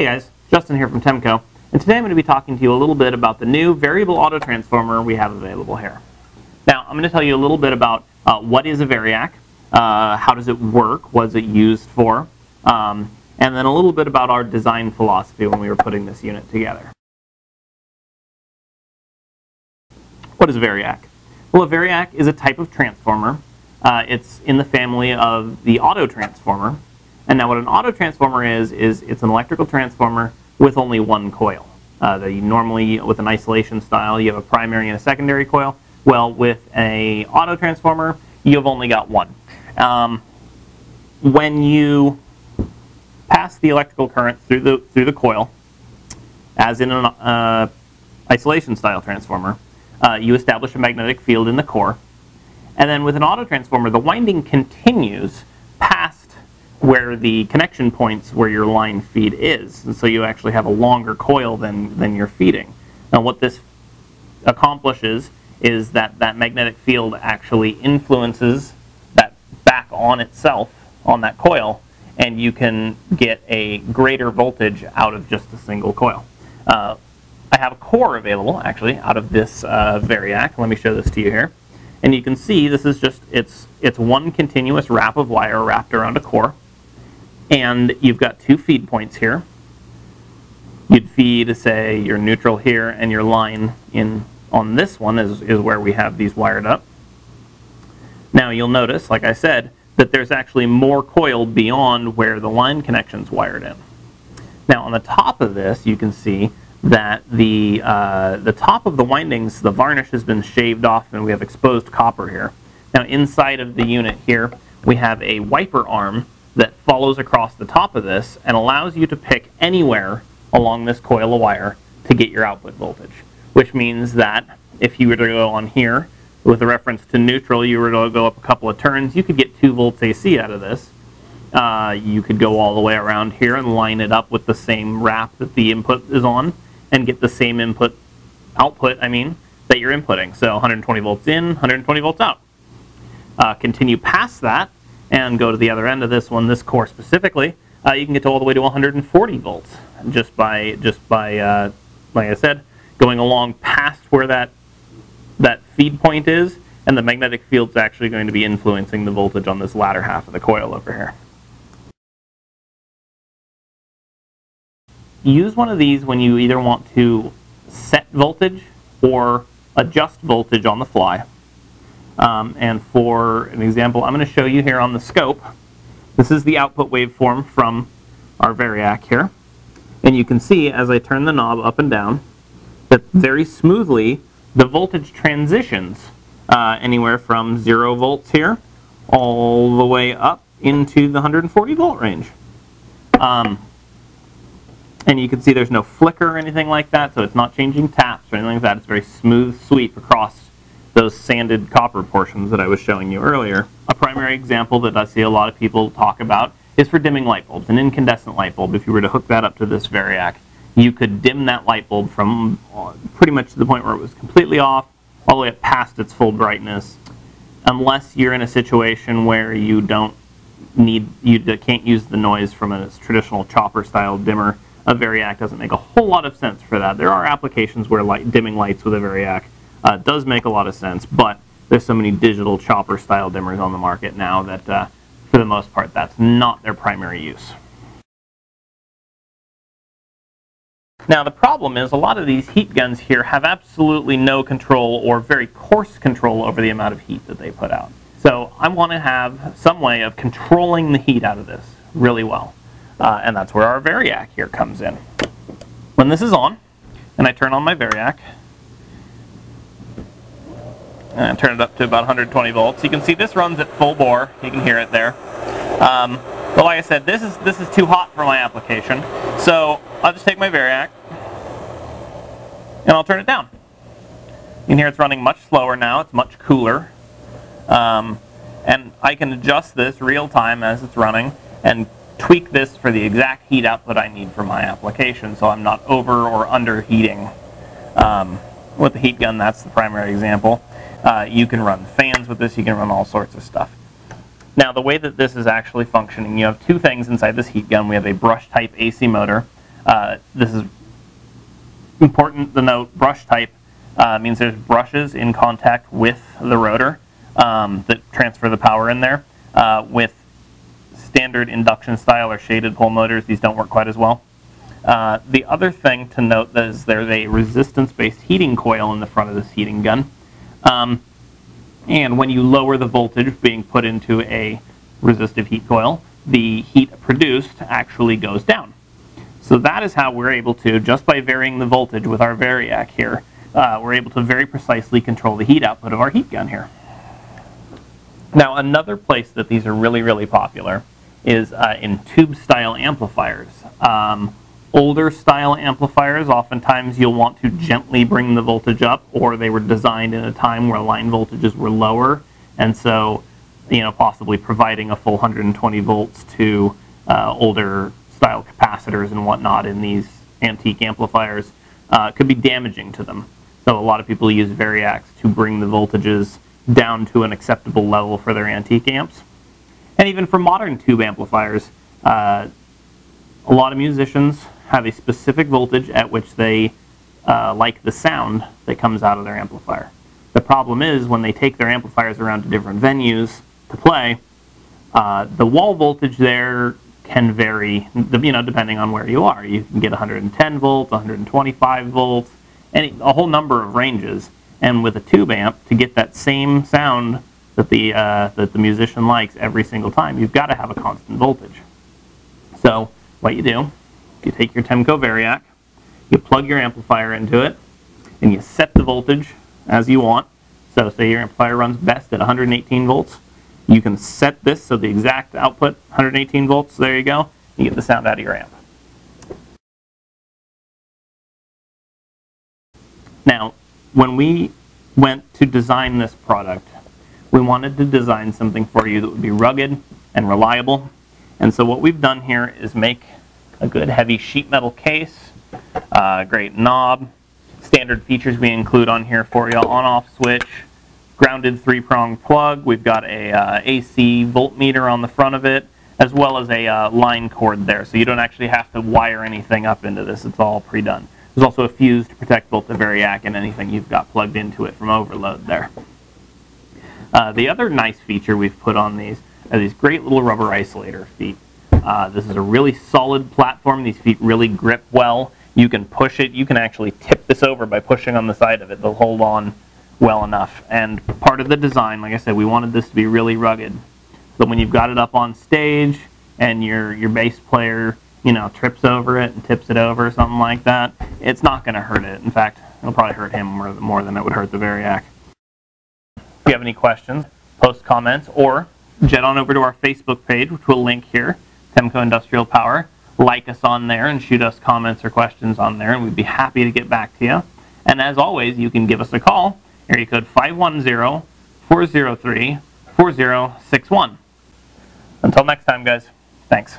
Hey guys, Justin here from Temco, and today I'm going to be talking to you a little bit about the new variable auto transformer we have available here. Now, I'm going to tell you a little bit about uh, what is a variac, uh, how does it work, what is it used for, um, and then a little bit about our design philosophy when we were putting this unit together. What is a variac? Well, a variac is a type of transformer. Uh, it's in the family of the auto transformer, and now what an auto transformer is, is it's an electrical transformer with only one coil. Uh, normally, with an isolation style, you have a primary and a secondary coil. Well, with a auto transformer, you've only got one. Um, when you pass the electrical current through the through the coil, as in an uh, isolation style transformer, uh, you establish a magnetic field in the core. And then with an auto transformer, the winding continues where the connection points where your line feed is. And so you actually have a longer coil than, than you're feeding. Now what this accomplishes is that that magnetic field actually influences that back on itself on that coil and you can get a greater voltage out of just a single coil. Uh, I have a core available actually out of this uh, Variac. Let me show this to you here. And you can see this is just, it's, it's one continuous wrap of wire wrapped around a core. And you've got two feed points here. You'd feed, say, your neutral here and your line in on this one is, is where we have these wired up. Now you'll notice, like I said, that there's actually more coil beyond where the line connection's wired in. Now on the top of this, you can see that the, uh, the top of the windings, the varnish has been shaved off and we have exposed copper here. Now inside of the unit here, we have a wiper arm that follows across the top of this and allows you to pick anywhere along this coil of wire to get your output voltage. Which means that if you were to go on here with a reference to neutral, you were to go up a couple of turns, you could get 2 volts AC out of this. Uh, you could go all the way around here and line it up with the same wrap that the input is on and get the same input output, I mean, that you're inputting. So 120 volts in, 120 volts out. Uh, continue past that, and go to the other end of this one, this core specifically, uh, you can get to all the way to 140 volts just by just by uh, like I said, going along past where that that feed point is, and the magnetic field's actually going to be influencing the voltage on this latter half of the coil over here. Use one of these when you either want to set voltage or adjust voltage on the fly. Um, and for an example, I'm going to show you here on the scope. This is the output waveform from our Variac here. And you can see as I turn the knob up and down that very smoothly the voltage transitions uh, anywhere from 0 volts here all the way up into the 140 volt range. Um, and you can see there's no flicker or anything like that, so it's not changing taps or anything like that. It's very smooth sweep across those sanded copper portions that I was showing you earlier. A primary example that I see a lot of people talk about is for dimming light bulbs. An incandescent light bulb, if you were to hook that up to this Variac, you could dim that light bulb from uh, pretty much to the point where it was completely off, all the way up past its full brightness, unless you're in a situation where you don't need, you can't use the noise from a traditional chopper style dimmer. A Variac doesn't make a whole lot of sense for that. There are applications where light, dimming lights with a Variac uh, does make a lot of sense, but there's so many digital chopper style dimmers on the market now that uh, for the most part that's not their primary use. Now the problem is a lot of these heat guns here have absolutely no control or very coarse control over the amount of heat that they put out. So I want to have some way of controlling the heat out of this really well. Uh, and that's where our Variac here comes in. When this is on, and I turn on my Variac, and turn it up to about 120 volts. You can see this runs at full bore. You can hear it there. Um, but like I said, this is this is too hot for my application. So I'll just take my Variac and I'll turn it down. You can hear it's running much slower now. It's much cooler. Um, and I can adjust this real time as it's running and tweak this for the exact heat output I need for my application so I'm not over or under heating. Um, with the heat gun, that's the primary example. Uh, you can run fans with this, you can run all sorts of stuff. Now the way that this is actually functioning, you have two things inside this heat gun. We have a brush type AC motor Uh, this is important to note, brush type uh, means there's brushes in contact with the rotor um, that transfer the power in there. Uh, with standard induction style or shaded pole motors, these don't work quite as well. Uh, the other thing to note is there's a resistance-based heating coil in the front of this heating gun. Um, and when you lower the voltage being put into a resistive heat coil, the heat produced actually goes down. So that is how we're able to, just by varying the voltage with our Variac here, uh, we're able to very precisely control the heat output of our heat gun here. Now another place that these are really, really popular is uh, in tube style amplifiers. Um, older style amplifiers, oftentimes you'll want to gently bring the voltage up or they were designed in a time where line voltages were lower and so you know possibly providing a full 120 volts to uh, older style capacitors and whatnot in these antique amplifiers uh, could be damaging to them. So a lot of people use Variacs to bring the voltages down to an acceptable level for their antique amps. And even for modern tube amplifiers, uh, a lot of musicians have a specific voltage at which they uh, like the sound that comes out of their amplifier. The problem is when they take their amplifiers around to different venues to play, uh, the wall voltage there can vary, you know, depending on where you are. You can get 110 volts, 125 volts, any, a whole number of ranges. And with a tube amp, to get that same sound that the, uh, that the musician likes every single time, you've got to have a constant voltage. So what you do, you take your Temco Variac, you plug your amplifier into it, and you set the voltage as you want. So say your amplifier runs best at 118 volts. You can set this so the exact output, 118 volts, there you go. You get the sound out of your amp. Now, when we went to design this product, we wanted to design something for you that would be rugged and reliable. And so what we've done here is make a good heavy sheet metal case, uh, great knob, standard features we include on here for you, on-off switch, grounded three-prong plug. We've got a uh, AC voltmeter on the front of it, as well as a uh, line cord there. So you don't actually have to wire anything up into this. It's all pre-done. There's also a fuse to protect both the Variac and anything you've got plugged into it from overload there. Uh, the other nice feature we've put on these are these great little rubber isolator feet. Uh, this is a really solid platform. These feet really grip well. You can push it. You can actually tip this over by pushing on the side of it. They'll hold on well enough. And part of the design, like I said, we wanted this to be really rugged. So when you've got it up on stage and your, your bass player you know, trips over it and tips it over or something like that, it's not going to hurt it. In fact, it'll probably hurt him more, more than it would hurt the Variac. If you have any questions, post comments or jet on over to our Facebook page, which we'll link here, Temco Industrial Power. Like us on there and shoot us comments or questions on there, and we'd be happy to get back to you. And as always, you can give us a call, area code 510 403 4061. Until next time, guys, thanks.